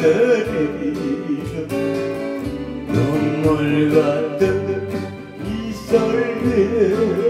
흘러내리는 눈물 같은 이설들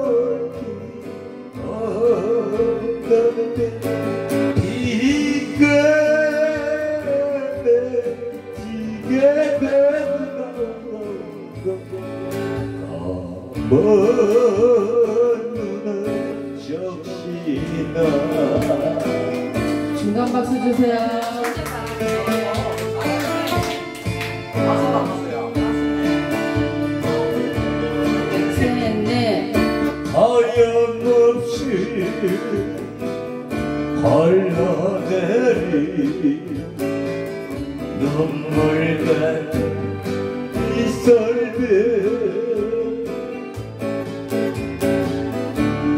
먼 눈은 중간 박수 주세요. 흘러내리 눈물 같은 이설들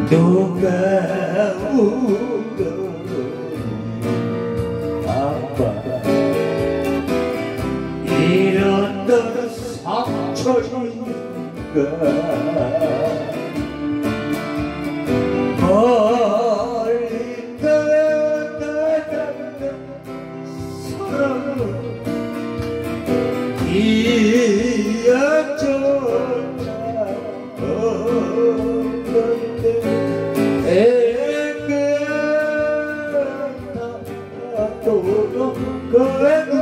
누가 울어 아빠. 잃었던 상처인가 멀리 떠나간 사랑은 forever.